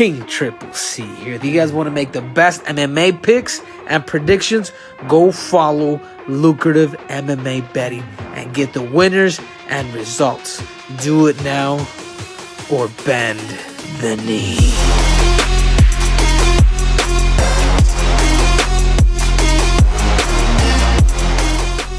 King Triple C here. If you guys want to make the best MMA picks and predictions, go follow Lucrative MMA Betting and get the winners and results. Do it now or bend the knee.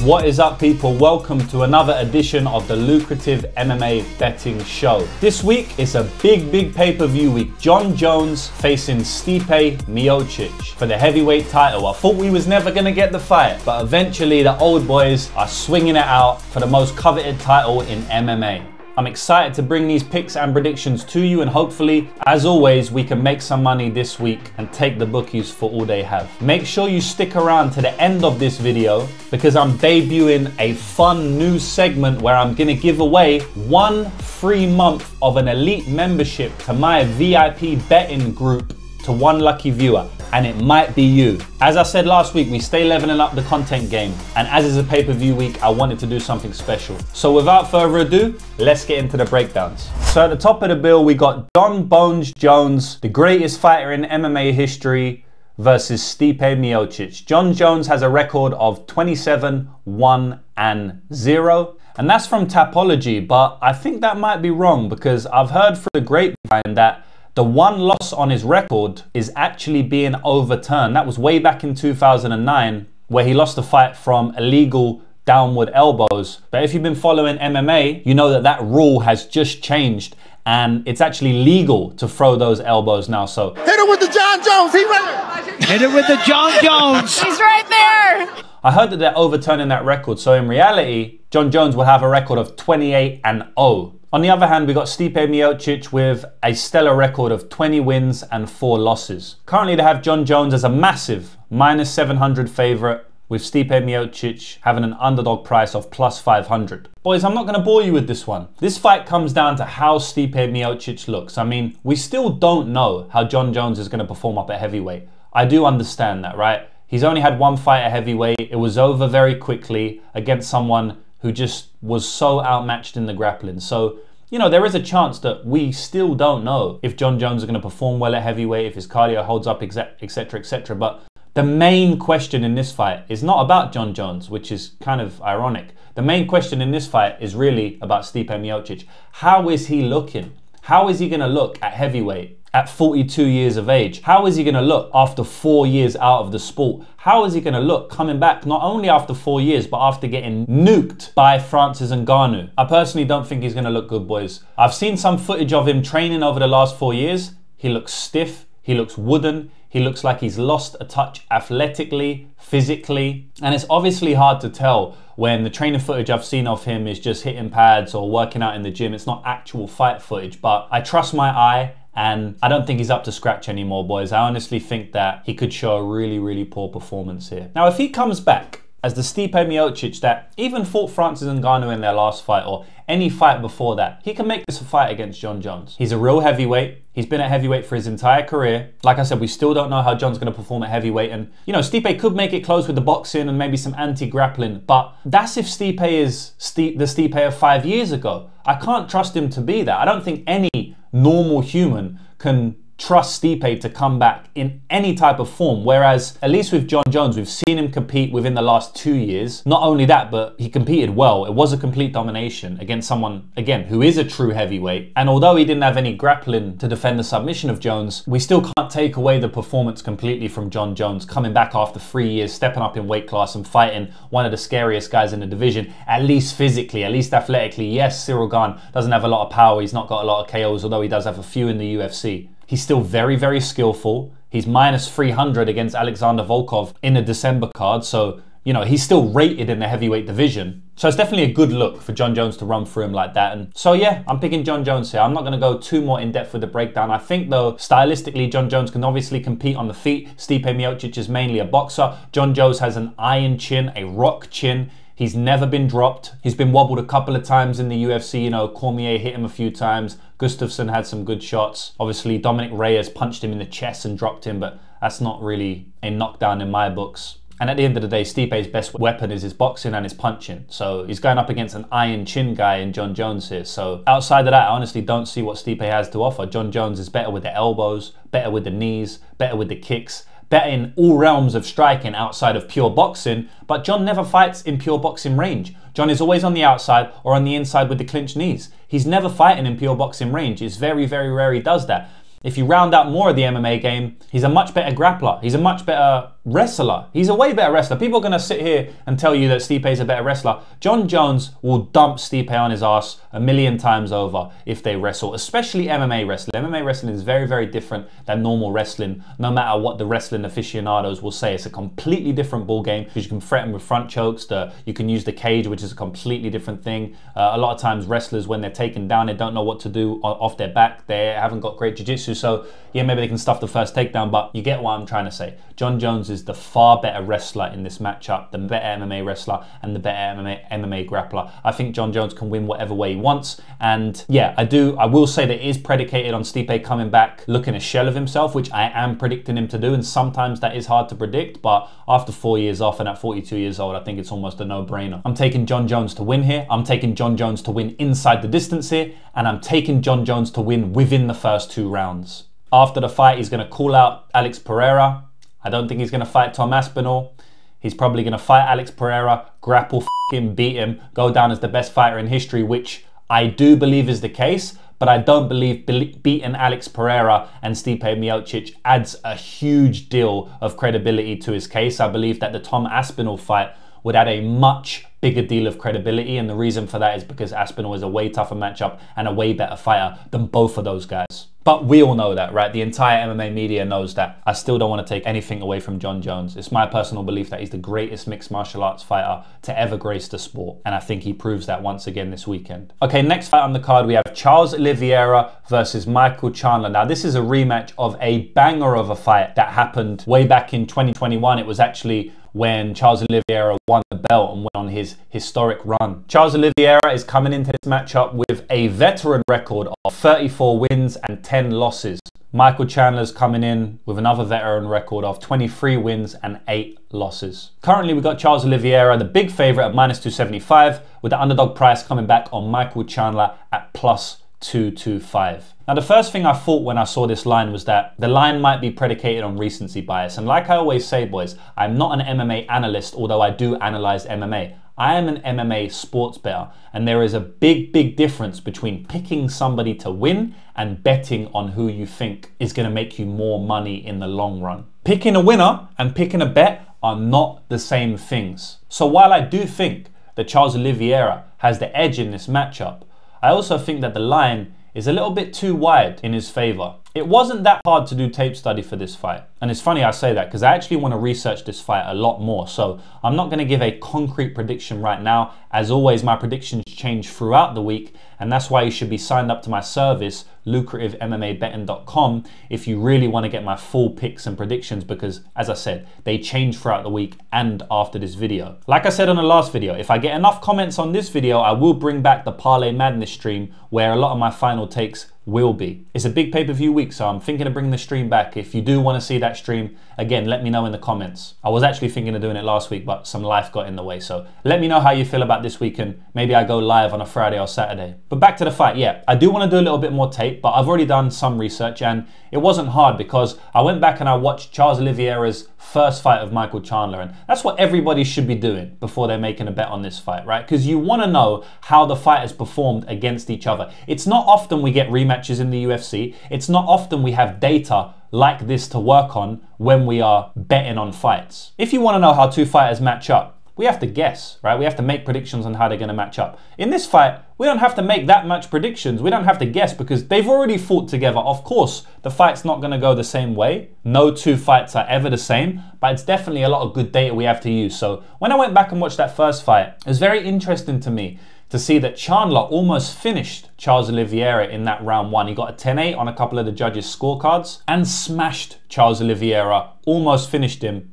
What is up, people? Welcome to another edition of the Lucrative MMA Betting Show. This week is a big, big pay per view week. Jon Jones facing Stipe Miocic for the heavyweight title. I thought we was never gonna get the fight, but eventually the old boys are swinging it out for the most coveted title in MMA. I'm excited to bring these picks and predictions to you and hopefully, as always, we can make some money this week and take the bookies for all they have. Make sure you stick around to the end of this video because I'm debuting a fun new segment where I'm gonna give away one free month of an elite membership to my VIP betting group to one lucky viewer, and it might be you. As I said last week, we stay leveling up the content game, and as is a pay per view week, I wanted to do something special. So without further ado, let's get into the breakdowns. So at the top of the bill, we got Jon Bones Jones, the greatest fighter in MMA history, versus Stipe Miocic. Jon Jones has a record of 27, 1, and 0. And that's from Tapology, but I think that might be wrong because I've heard through the grapevine that the one loss on his record is actually being overturned. That was way back in 2009 where he lost the fight from illegal downward elbows. But if you've been following MMA, you know that that rule has just changed and it's actually legal to throw those elbows now. So hit it with the Jon Jones. He right there. Hit it with the Jon Jones. He's right there. I heard that they're overturning that record. So in reality, Jon Jones will have a record of 28 and 0. On the other hand, we got Stipe Miocic with a stellar record of 20 wins and 4 losses. Currently, they have Jon Jones as a massive minus 700 favourite, with Stipe Miocic having an underdog price of plus 500. Boys, I'm not going to bore you with this one. This fight comes down to how Stipe Miocic looks. I mean, we still don't know how Jon Jones is going to perform up at heavyweight. I do understand that, right? He's only had one fight at heavyweight. It was over very quickly against someone who just was so outmatched in the grappling. So, you know, there is a chance that we still don't know if Jon Jones is going to perform well at heavyweight, if his cardio holds up, etc., etc. But the main question in this fight is not about Jon Jones, which is kind of ironic. The main question in this fight is really about Stipe Miocic. How is he looking? How is he going to look at heavyweight at 42 years of age? How is he going to look after four years out of the sport? How is he going to look coming back not only after four years, but after getting nuked by Francis Ngannou? I personally don't think he's going to look good, boys. I've seen some footage of him training over the last four years. He looks stiff. He looks wooden. He looks like he's lost a touch athletically, physically. And it's obviously hard to tell when the training footage I've seen of him is just hitting pads or working out in the gym. It's not actual fight footage, but I trust my eye and I don't think he's up to scratch anymore, boys. I honestly think that he could show a really, really poor performance here. Now, if he comes back as the Stipe Miocic that even fought Francis Ngannou in their last fight or any fight before that, he can make this a fight against Jon Jones. He's a real heavyweight. He's been at heavyweight for his entire career. Like I said, we still don't know how Jon's going to perform at heavyweight. And, you know, Stipe could make it close with the boxing and maybe some anti-grappling. But that's if Stipe is the Stipe of five years ago. I can't trust him to be that. I don't think any normal human can trust Stipe to come back in any type of form. Whereas, at least with Jon Jones, we've seen him compete within the last two years. Not only that, but he competed well. It was a complete domination against someone, again, who is a true heavyweight. And although he didn't have any grappling to defend the submission of Jones, we still can't take away the performance completely from Jon Jones, coming back after three years, stepping up in weight class and fighting one of the scariest guys in the division, at least physically, at least athletically. Yes, Ciryl Gane doesn't have a lot of power. He's not got a lot of KOs, although he does have a few in the UFC. He's still very, very skillful. He's minus 300 against Alexander Volkov in a December card. So, you know, he's still rated in the heavyweight division. So it's definitely a good look for Jon Jones to run through him like that. And so, yeah, I'm picking Jon Jones here. I'm not going to go too more in depth with the breakdown. I think, though, stylistically, Jon Jones can obviously compete on the feet. Stipe Miocic is mainly a boxer. Jon Jones has an iron chin, a rock chin. He's never been dropped. He's been wobbled a couple of times in the UFC. You know, Cormier hit him a few times. Gustafsson had some good shots. Obviously, Dominick Reyes punched him in the chest and dropped him, but that's not really a knockdown in my books. And at the end of the day, Stipe's best weapon is his boxing and his punching. So he's going up against an iron chin guy in Jon Jones here. So outside of that, I honestly don't see what Stipe has to offer. Jon Jones is better with the elbows, better with the knees, better with the kicks better in all realms of striking outside of pure boxing, but Jon never fights in pure boxing range. Jon is always on the outside or on the inside with the clinch knees. He's never fighting in pure boxing range. It's very, very rare he does that. If you round out more of the MMA game, he's a much better grappler. He's a much better wrestler. He's a way better wrestler. People are going to sit here and tell you that Stipe is a better wrestler. Jon Jones will dump Stipe on his ass a million times over if they wrestle, especially MMA wrestling. MMA wrestling is very, very different than normal wrestling. No matter what the wrestling aficionados will say, it's a completely different ball game because you can threaten with front chokes. The, you can use the cage, which is a completely different thing. Uh, a lot of times, wrestlers when they're taken down, they don't know what to do off their back. They haven't got great jiu-jitsu, so yeah, maybe they can stuff the first takedown. But you get what I'm trying to say. Jon Jones is the far better wrestler in this matchup, the better MMA wrestler and the better MMA, MMA grappler. I think Jon Jones can win whatever way he wants. And yeah, I do. I will say that it is predicated on Stipe coming back looking a shell of himself, which I am predicting him to do. And sometimes that is hard to predict. But after four years off and at 42 years old, I think it's almost a no-brainer. I'm taking Jon Jones to win here. I'm taking Jon Jones to win inside the distance here. And I'm taking Jon Jones to win within the first two rounds. After the fight, he's going to call out Alex Pereira. I don't think he's going to fight Tom Aspinall. He's probably going to fight Alex Pereira, grapple, him, beat him, go down as the best fighter in history, which I do believe is the case. But I don't believe beating Alex Pereira and Stipe Miocic adds a huge deal of credibility to his case. I believe that the Tom Aspinall fight would add a much bigger deal of credibility. And the reason for that is because Aspinall is a way tougher matchup and a way better fighter than both of those guys. But we all know that, right? The entire MMA media knows that. I still don't want to take anything away from Jon Jones. It's my personal belief that he's the greatest mixed martial arts fighter to ever grace the sport. And I think he proves that once again this weekend. Okay, next fight on the card, we have Charles Oliveira versus Michael Chandler. Now, this is a rematch of a banger of a fight that happened way back in 2021. It was actually when Charles Oliveira won the belt and went on his historic run. Charles Oliveira is coming into this matchup with a veteran record of 34 wins and 10 losses. Michael Chandler's coming in with another veteran record of 23 wins and 8 losses. Currently, we've got Charles Oliveira, the big favourite at minus 275, with the underdog price coming back on Michael Chandler at plus 225. Now, the first thing I thought when I saw this line was that the line might be predicated on recency bias. And like I always say, boys, I'm not an MMA analyst, although I do analyze MMA. I am an MMA sports better, and there is a big, big difference between picking somebody to win and betting on who you think is going to make you more money in the long run. Picking a winner and picking a bet are not the same things. So while I do think that Charles Oliveira has the edge in this matchup, I also think that the line is a little bit too wide in his favour. It wasn't that hard to do tape study for this fight. And it's funny I say that because I actually want to research this fight a lot more. So I'm not going to give a concrete prediction right now. As always, my predictions change throughout the week. And that's why you should be signed up to my service, lucrativemmabetting.com, if you really want to get my full picks and predictions because, as I said, they change throughout the week and after this video. Like I said on the last video, if I get enough comments on this video, I will bring back the Parlay Madness stream where a lot of my final takes will be. It's a big pay-per-view week, so I'm thinking of bringing the stream back. If you do want to see that stream, again, let me know in the comments. I was actually thinking of doing it last week, but some life got in the way. So let me know how you feel about this weekend. Maybe I go live on a Friday or Saturday. But back to the fight, yeah, I do want to do a little bit more tape, but I've already done some research and it wasn't hard because I went back and I watched Charles Oliveira's first fight of Michael Chandler. And that's what everybody should be doing before they're making a bet on this fight, right? Because you want to know how the fighters performed against each other. It's not often we get rematches in the UFC. It's not often we have data like this to work on when we are betting on fights. If you want to know how two fighters match up, we have to guess, right? We have to make predictions on how they're going to match up. In this fight, we don't have to make that much predictions. We don't have to guess because they've already fought together. Of course, the fight's not going to go the same way. No two fights are ever the same, but it's definitely a lot of good data we have to use. So when I went back and watched that first fight, it was very interesting to me to see that Chandler almost finished Charles Oliveira in that round one. He got a 10-8 on a couple of the judges' scorecards and smashed Charles Oliveira, almost finished him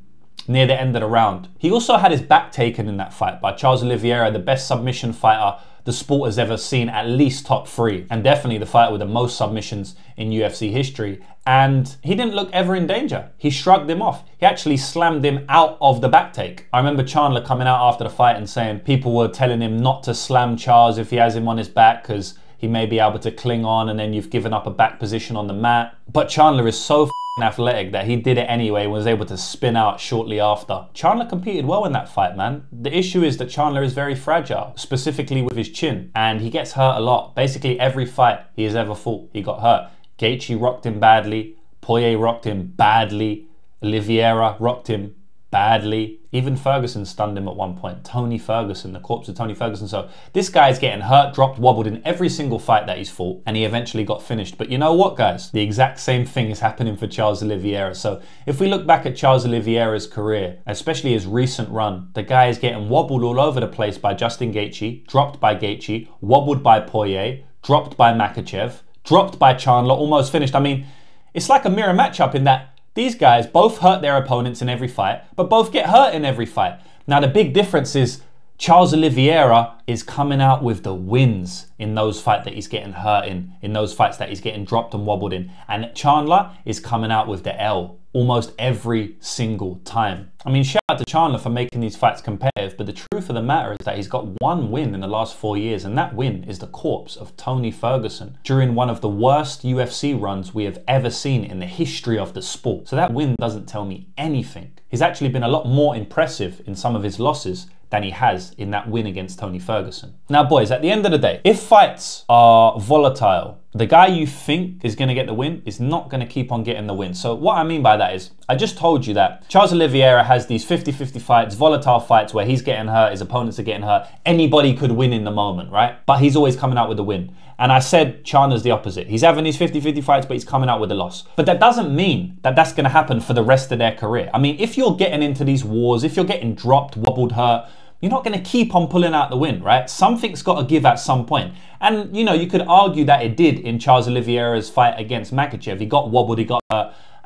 near the end of the round. He also had his back taken in that fight by Charles Oliveira, the best submission fighter the sport has ever seen at least top three, and definitely the fighter with the most submissions in UFC history. And he didn't look ever in danger. He shrugged him off. He actually slammed him out of the back take. I remember Chandler coming out after the fight and saying people were telling him not to slam Charles if he has him on his back because he may be able to cling on and then you've given up a back position on the mat. But Chandler is so athletic that he did it anyway and was able to spin out shortly after. Chandler competed well in that fight, man. The issue is that Chandler is very fragile, specifically with his chin, and he gets hurt a lot. Basically, every fight he has ever fought, he got hurt. Gaethje rocked him badly, Poirier rocked him badly, Oliveira rocked him badly. Even Ferguson stunned him at one point. Tony Ferguson, the corpse of Tony Ferguson. So this guy is getting hurt, dropped, wobbled in every single fight that he's fought, and he eventually got finished. But you know what, guys? The exact same thing is happening for Charles Oliveira. So if we look back at Charles Oliveira's career, especially his recent run, the guy is getting wobbled all over the place by Justin Gaethje, dropped by Gaethje, wobbled by Poirier, dropped by Makhachev, dropped by Chandler, almost finished. I mean, it's like a mirror matchup in that these guys both hurt their opponents in every fight, but both get hurt in every fight. Now, the big difference is Charles Oliveira is coming out with the wins in those fights that he's getting hurt in, in those fights that he's getting dropped and wobbled in. And Chandler is coming out with the L almost every single time. I mean, shout out to Chandler for making these fights competitive, but the truth of the matter is that he's got one win in the last four years, and that win is the corpse of Tony Ferguson during one of the worst UFC runs we have ever seen in the history of the sport. So that win doesn't tell me anything. He's actually been a lot more impressive in some of his losses than he has in that win against Tony Ferguson. Now, boys, at the end of the day, if fights are volatile, the guy you think is going to get the win is not going to keep on getting the win. So, what I mean by that is, I just told you that Charles Oliveira has these 50 50 fights, volatile fights where he's getting hurt, his opponents are getting hurt. Anybody could win in the moment, right? But he's always coming out with the win. And I said Chana's the opposite. He's having these 50 50 fights, but he's coming out with a loss. But that doesn't mean that that's going to happen for the rest of their career. I mean, if you're getting into these wars, if you're getting dropped, wobbled, hurt, you're not going to keep on pulling out the win, right? Something's got to give at some point. And, you know, you could argue that it did in Charles Oliveira's fight against Makhachev. He got wobbled, he got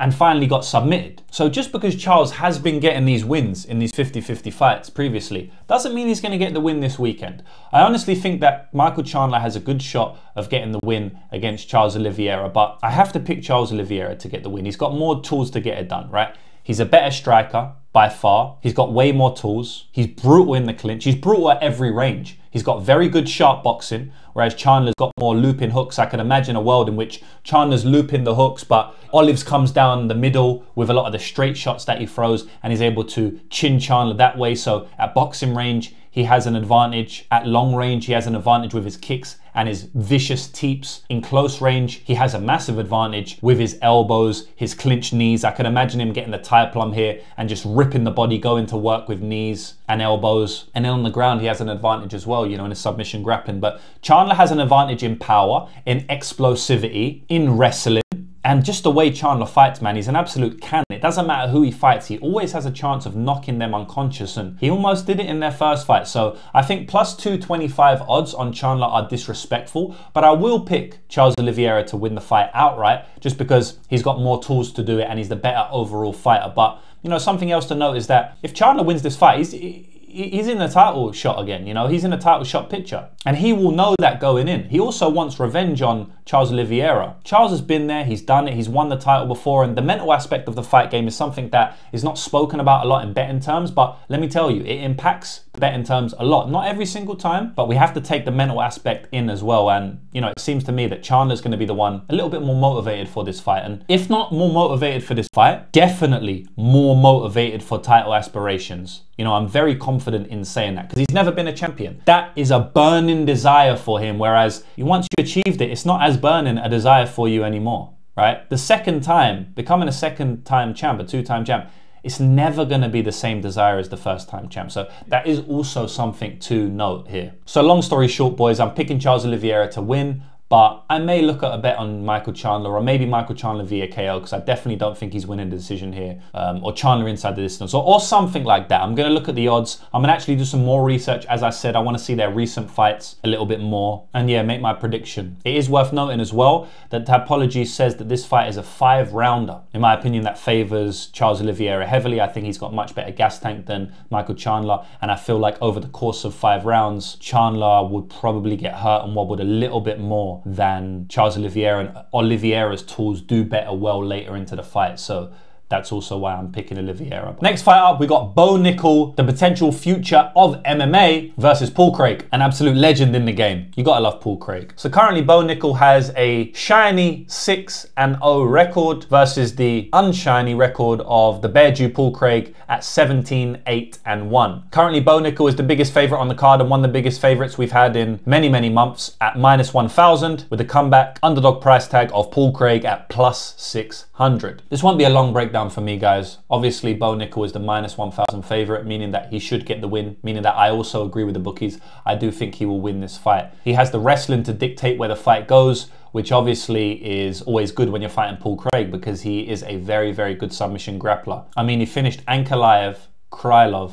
and finally got submitted. So just because Charles has been getting these wins in these 50-50 fights previously, doesn't mean he's going to get the win this weekend. I honestly think that Michael Chandler has a good shot of getting the win against Charles Oliveira, but I have to pick Charles Oliveira to get the win. He's got more tools to get it done, right? He's a better striker by far. He's got way more tools. He's brutal in the clinch. He's brutal at every range. He's got very good sharp boxing, whereas Chandler's got more looping hooks. I can imagine a world in which Chandler's looping the hooks, but Olives comes down the middle with a lot of the straight shots that he throws and he's able to chin Chandler that way. So at boxing range, he has an advantage. At long range, he has an advantage with his kicks and his vicious teeps. In close range, he has a massive advantage with his elbows, his clinch knees. I can imagine him getting the Thai plum here and just ripping the body, going to work with knees and elbows. And then on the ground, he has an advantage as well, you know, in his submission grappling. But Chandler has an advantage in power, in explosivity, in wrestling. And just the way Chandler fights, man, he's an absolute cannon. It doesn't matter who he fights, he always has a chance of knocking them unconscious. And he almost did it in their first fight. So I think plus 225 odds on Chandler are disrespectful. But I will pick Charles Oliveira to win the fight outright just because he's got more tools to do it and he's the better overall fighter. But, you know, something else to note is that if Chandler wins this fight, he's he's in the title shot again, you know, he's in a title shot picture. And he will know that going in. He also wants revenge on Charles Oliveira. Charles has been there, he's done it, he's won the title before, and the mental aspect of the fight game is something that is not spoken about a lot in betting terms, but let me tell you, it impacts betting terms a lot. Not every single time, but we have to take the mental aspect in as well. And, you know, it seems to me that Chandler's going to be the one a little bit more motivated for this fight. And if not more motivated for this fight, definitely more motivated for title aspirations. You know, I'm very confident in saying that because he's never been a champion. That is a burning desire for him. Whereas once you achieved it, it's not as burning a desire for you anymore, right? The second time, becoming a second time champ, a two time champ, it's never going to be the same desire as the first time champ. So that is also something to note here. So long story short, boys, I'm picking Charles Oliveira to win But I may look at a bet on Michael Chandler or maybe Michael Chandler via KO because I definitely don't think he's winning the decision here. Um, or Chandler inside the distance or, or something like that. I'm going to look at the odds. I'm going to actually do some more research. As I said, I want to see their recent fights a little bit more. And yeah, make my prediction. It is worth noting as well that Tapology says that this fight is a five rounder. In my opinion, that favors Charles Oliveira heavily. I think he's got much better gas tank than Michael Chandler. And I feel like over the course of five rounds, Chandler would probably get hurt and wobbled a little bit more than Charles Oliveira, and Oliveira's tools do better well later into the fight. So that's also why I'm picking Oliveira. Next fight up, we got Bo Nickal, the potential future of MMA versus Paul Craig, an absolute legend in the game. You gotta love Paul Craig. So currently, Bo Nickal has a shiny 6 and 0 record versus the unshiny record of the Bear Jew Paul Craig at 17, 8 and 1. Currently, Bo Nickal is the biggest favorite on the card and one of the biggest favorites we've had in many, many months at minus 1,000 with a comeback underdog price tag of Paul Craig at plus 600. This won't be a long breakdown for me, guys. Obviously, Bo Nickal is the minus 1,000 favorite, meaning that he should get the win, meaning that I also agree with the bookies. I do think he will win this fight. He has the wrestling to dictate where the fight goes, which obviously is always good when you're fighting Paul Craig because he is a very, very good submission grappler. I mean, he finished Ankalaev, Krylov,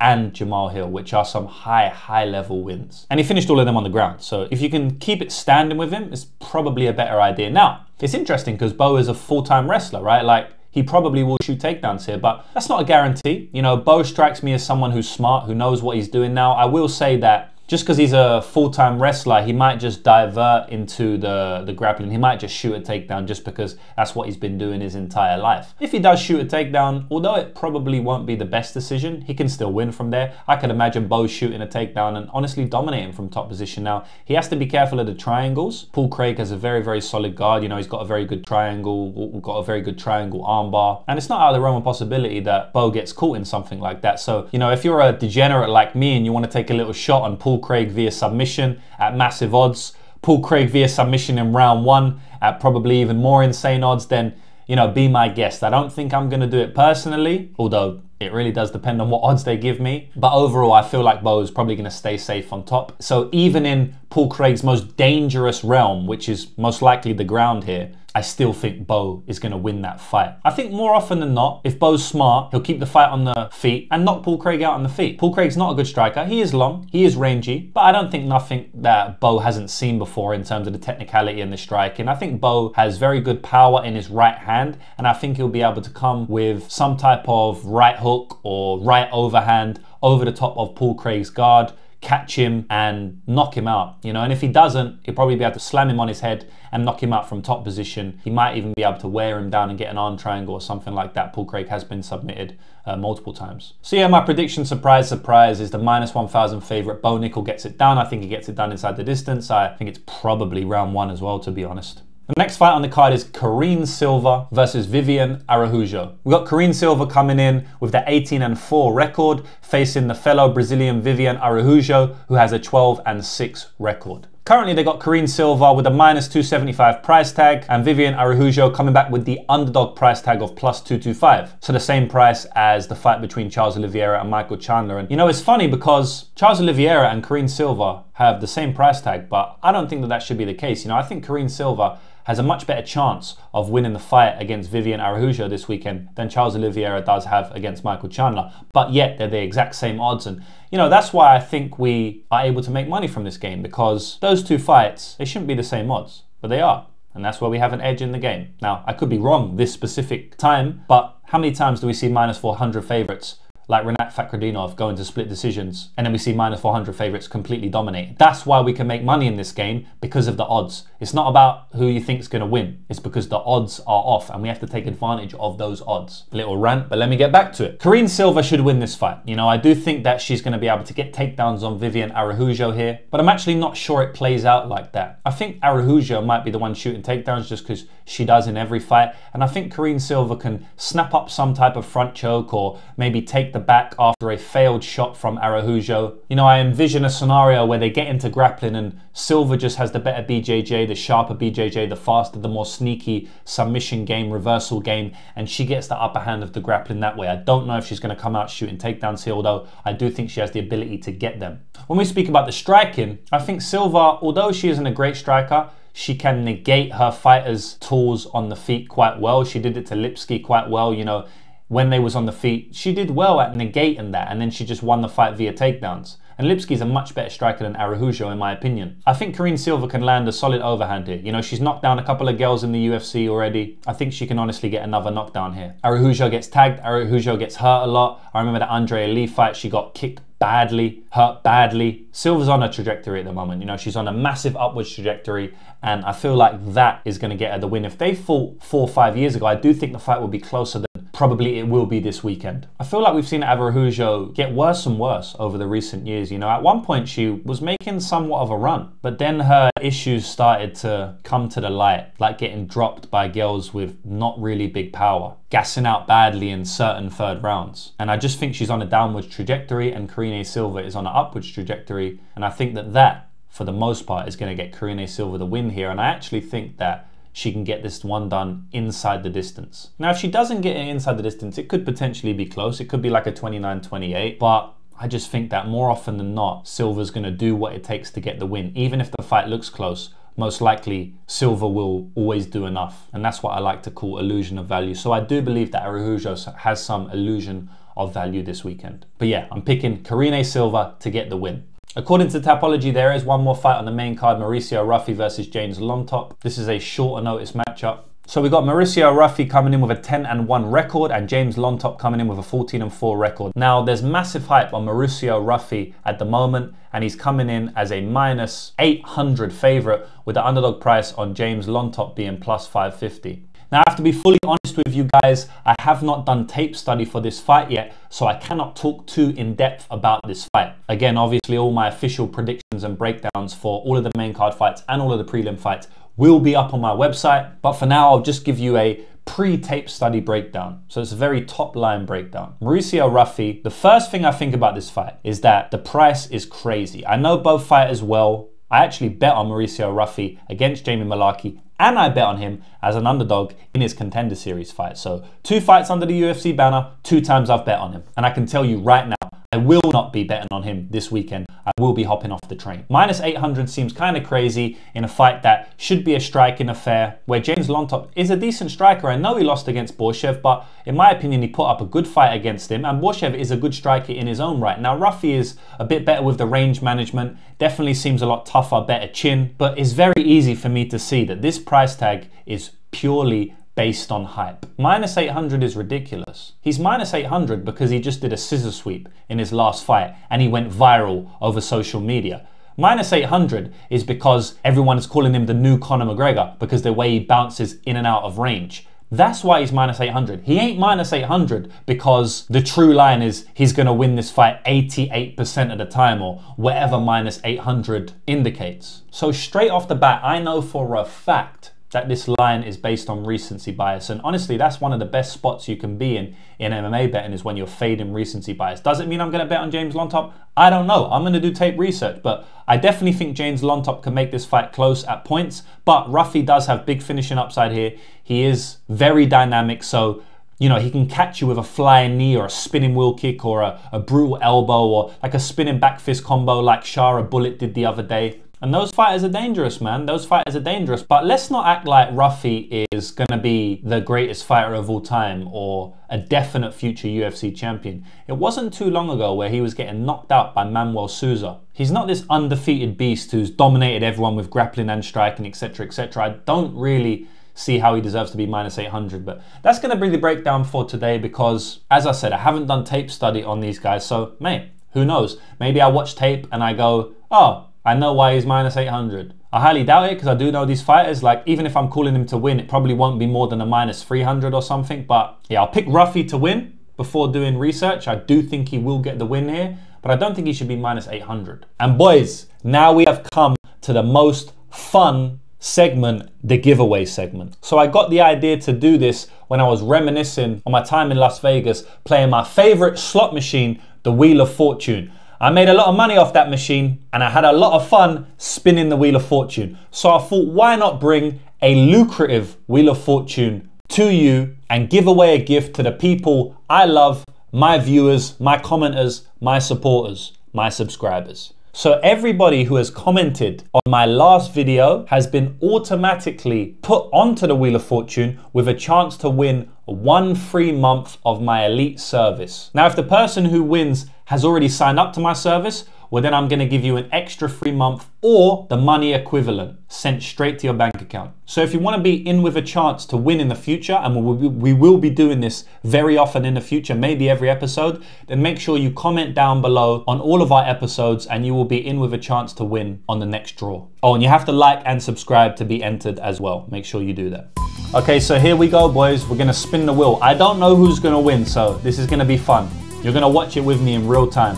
and Jamahal Hill, which are some high, high level wins. And he finished all of them on the ground. So if you can keep it standing with him, it's probably a better idea. Now, it's interesting because Bo is a full time wrestler, right? Like, he probably will shoot takedowns here, but that's not a guarantee. You know, Bo strikes me as someone who's smart, who knows what he's doing now. I will say that just because he's a full-time wrestler, he might just divert into the, the grappling. He might just shoot a takedown just because that's what he's been doing his entire life. If he does shoot a takedown, although it probably won't be the best decision, he can still win from there. I can imagine Bo shooting a takedown and honestly dominating from top position. Now, he has to be careful of the triangles. Paul Craig has a very, very solid guard. You know, he's got a very good triangle, got a very good triangle armbar. And it's not out of the realm of possibility that Bo gets caught in something like that. So, you know, if you're a degenerate like me and you want to take a little shot on Paul Craig via submission at massive odds. Paul Craig via submission in round one at probably even more insane odds, then you know, be my guest. I don't think I'm going to do it personally, although it really does depend on what odds they give me. But overall, I feel like Bo is probably going to stay safe on top. So even in Paul Craig's most dangerous realm, which is most likely the ground here, I still think Bo is going to win that fight. I think more often than not, if Bo's smart, he'll keep the fight on the feet and knock Paul Craig out on the feet. Paul Craig's not a good striker. He is long, he is rangy, but I don't think nothing that Bo hasn't seen before in terms of the technicality and the striking. I think Bo has very good power in his right hand, and I think he'll be able to come with some type of right hook or right overhand over the top of Paul Craig's guard catch him and knock him out, you know. And if he doesn't, he'll probably be able to slam him on his head and knock him out from top position. He might even be able to wear him down and get an arm triangle or something like that. Paul Craig has been submitted uh, multiple times. So yeah, my prediction, surprise, surprise, is the minus 1,000 favorite. Bo Nickal gets it done. I think he gets it done inside the distance. I think it's probably round one as well, to be honest. The next fight on the card is Karine Silva versus Viviane Araujo. We got Karine Silva coming in with the 18 and 4 record, facing the fellow Brazilian Viviane Araujo, who has a 12 and 6 record. Currently, they got Karine Silva with a minus 275 price tag, and Viviane Araujo coming back with the underdog price tag of plus 225. So the same price as the fight between Charles Oliveira and Michael Chandler. And you know, it's funny because Charles Oliveira and Karine Silva have the same price tag, but I don't think that that should be the case. You know, I think Karine Silva has a much better chance of winning the fight against Viviane Araujo this weekend than Charles Oliveira does have against Michael Chandler. But yet they're the exact same odds. And, you know, that's why I think we are able to make money from this game because those two fights, they shouldn't be the same odds, but they are. And that's why we have an edge in the game. Now, I could be wrong this specific time, but how many times do we see minus 400 favorites like Renat Fakhretdinov going to split decisions, and then we see minus 400 favourites completely dominate. That's why we can make money in this game because of the odds. It's not about who you think is going to win. It's because the odds are off, and we have to take advantage of those odds. A little rant, but let me get back to it. Karine Silva should win this fight. You know, I do think that she's going to be able to get takedowns on Viviane Araujo here, but I'm actually not sure it plays out like that. I think Araujo might be the one shooting takedowns just because she does in every fight, and I think Karine Silva can snap up some type of front choke or maybe take the back after a failed shot from Araujo. You know, I envision a scenario where they get into grappling and Silva just has the better BJJ, the sharper BJJ, the faster, the more sneaky submission game, reversal game, and she gets the upper hand of the grappling that way. I don't know if she's going to come out shooting takedowns here, although I do think she has the ability to get them. When we speak about the striking, I think Silva, although she isn't a great striker, she can negate her fighters' tools on the feet quite well. She did it to Lipski quite well, you know, when they was on the feet. She did well at negating that, and then she just won the fight via takedowns. And Lipski's a much better striker than Araujo, in my opinion. I think Karine Silva can land a solid overhand here. You know, she's knocked down a couple of girls in the UFC already. I think she can honestly get another knockdown here. Araujo gets tagged. Araujo gets hurt a lot. I remember the Andrea Lee fight. She got kicked badly, hurt badly. Silva's on a trajectory at the moment. You know, she's on a massive upwards trajectory, and I feel like that is going to get her the win. If they fought four or five years ago, I do think the fight would be closer than probably it will be this weekend. I feel like we've seen Araujo get worse and worse over the recent years. You know, at one point she was making somewhat of a run, but then her issues started to come to the light, like getting dropped by girls with not really big power, gassing out badly in certain third rounds. And I just think she's on a downwards trajectory and Karine Silva is on an upwards trajectory. And I think that that, for the most part, is going to get Karine Silva the win here. And I actually think that she can get this one done inside the distance. Now, if she doesn't get it inside the distance, it could potentially be close. It could be like a 29-28, but I just think that more often than not, Silva's going to do what it takes to get the win. Even if the fight looks close, most likely Silva will always do enough. And that's what I like to call illusion of value. So I do believe that Araujo has some illusion of value this weekend. But yeah, I'm picking Karine Silva to get the win. According to Tapology, there is one more fight on the main card, Mauricio Ruffy versus James Llontop. This is a shorter notice matchup. So we've got Mauricio Ruffy coming in with a 10 and 1 record and James Llontop coming in with a 14 and 4 record. Now there's massive hype on Mauricio Ruffy at the moment and he's coming in as a minus 800 favorite with the underdog price on James Llontop being plus 550. Now, I have to be fully honest with you guys, I have not done tape study for this fight yet, so I cannot talk too in depth about this fight. Again, obviously, all my official predictions and breakdowns for all of the main card fights and all of the prelim fights will be up on my website. But for now, I'll just give you a pre-tape study breakdown. So it's a very top line breakdown. Mauricio Ruffy, the first thing I think about this fight is that the price is crazy. I know both fighters well. I actually bet on Mauricio Ruffy against Jamie Mullarkey and I bet on him as an underdog in his contender series fight. So two fights under the UFC banner, two times I've bet on him. And I can tell you right now, I will not be betting on him this weekend. I will be hopping off the train. Minus 800 seems kind of crazy in a fight that should be a striking affair, where James Llontop is a decent striker. I know he lost against Borshchev, but in my opinion, he put up a good fight against him, and Borshchev is a good striker in his own right. Now, Ruffy is a bit better with the range management, definitely seems a lot tougher, better chin, but it's very easy for me to see that this price tag is purely based on hype. Minus 800 is ridiculous. He's minus 800 because he just did a scissor sweep in his last fight and he went viral over social media. Minus 800 is because everyone is calling him the new Conor McGregor because the way he bounces in and out of range. That's why he's minus 800. He ain't minus 800 because the true line is he's going to win this fight 88% of the time or whatever minus 800 indicates. So straight off the bat, I know for a fact that this line is based on recency bias. And honestly, that's one of the best spots you can be in in MMA betting is when you're fading recency bias. Does it mean I'm going to bet on James Llontop? I don't know. I'm going to do tape research, but I definitely think James Llontop can make this fight close at points. But Ruffy does have big finishing upside here. He is very dynamic, so you know, he can catch you with a flying knee or a spinning wheel kick or a, a brutal elbow or like a spinning back fist combo like Shara Bullet did the other day. And those fighters are dangerous, man. Those fighters are dangerous. But let's not act like Ruffy is going to be the greatest fighter of all time or a definite future UFC champion. It wasn't too long ago where he was getting knocked out by Manuel Souza. He's not this undefeated beast who's dominated everyone with grappling and striking, etc., etc. I don't really see how he deserves to be minus 800. But that's going to be the breakdown for today because, as I said, I haven't done tape study on these guys. So, mate, who knows? Maybe I watch tape and I go, oh, I know why he's minus 800. I highly doubt it because I do know these fighters. Like, even if I'm calling him to win, it probably won't be more than a minus 300 or something. But yeah, I'll pick Ruffy to win before doing research. I do think he will get the win here, but I don't think he should be minus 800. And boys, now we have come to the most fun segment, the giveaway segment. So I got the idea to do this when I was reminiscing on my time in Las Vegas, playing my favorite slot machine, the Wheel of Fortune. I made a lot of money off that machine and I had a lot of fun spinning the Wheel of Fortune. So I thought, why not bring a lucrative Wheel of Fortune to you and give away a gift to the people I love, my viewers, my commenters, my supporters, my subscribers. So everybody who has commented on my last video has been automatically put onto the Wheel of Fortune with a chance to win one free month of my elite service. Now, if the person who wins has already signed up to my service, well, then I'm gonna give you an extra free month or the money equivalent sent straight to your bank account. So if you wanna be in with a chance to win in the future, and we will be doing this very often in the future, maybe every episode, then make sure you comment down below on all of our episodes and you will be in with a chance to win on the next draw. Oh, and you have to like and subscribe to be entered as well. Make sure you do that. Okay, so here we go, boys. We're gonna spin the wheel. I don't know who's gonna win, so this is gonna be fun. You're gonna watch it with me in real time.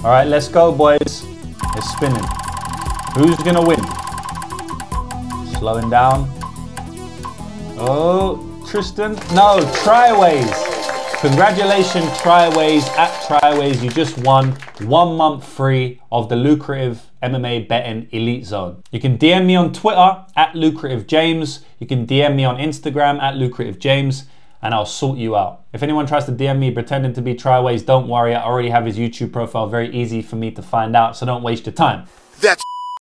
All right, let's go, boys. It's spinning. Who's gonna win? Slowing down. Oh, Tristan. No, Triways. Congratulations, Triways. At Triways, you just won one month free of the lucrative MMA betting elite zone. You can DM me on Twitter at lucrative James. You can DM me on Instagram at lucrative James and I'll sort you out. If anyone tries to DM me pretending to be Tryways, don't worry, I already have his YouTube profile, very easy for me to find out, so don't waste your time. That's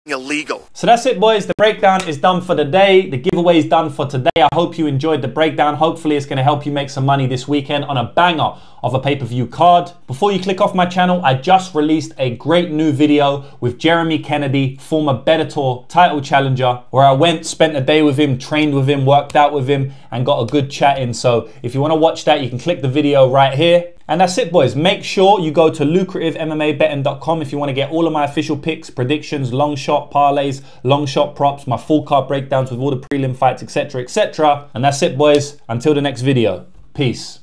illegal. So that's it, boys. The breakdown is done for the day. The giveaway is done for today. I hope you enjoyed the breakdown. Hopefully, it's going to help you make some money this weekend on a banger of a pay-per-view card. Before you click off my channel, I just released a great new video with Jeremy Kennedy, former Bellator title challenger, where I went, spent a day with him, trained with him, worked out with him, and got a good chat in. So if you want to watch that, you can click the video right here. And that's it, boys. Make sure you go to lucrativemmabetting.com if you want to get all of my official picks, predictions, long shot parlays, long shot props, my full card breakdowns with all the prelim fights, etc., etc. And that's it, boys. Until the next video. Peace.